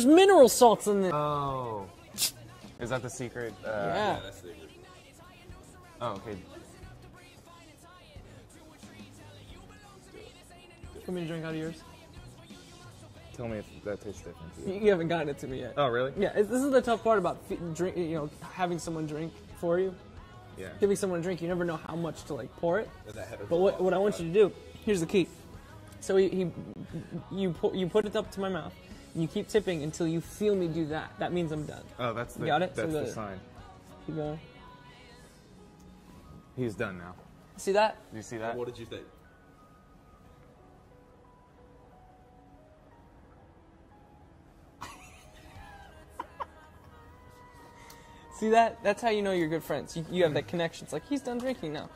There's mineral salts in there. Oh. Is that the secret? Uh, yeah. That's the Oh, okay. Want me to drink out of yours? Tell me if that tastes different to You, you. you haven't gotten it to me yet. Oh, really? Yeah, this is the tough part about drink. You know, having someone drink for you, Yeah. giving someone a drink. You never know how much to like pour it. But what, what I want you to do, here's the key. So he, he you pu- you put it up to my mouth. And you keep tipping until you feel me do that. That means I'm done. Oh, that's the, Got it? So That's the the- sign. Keep going. He's done now. See that? Do you see that? What did you think? See that? That's how you know you're good friends. You, you have that connection. It's like he's done drinking now.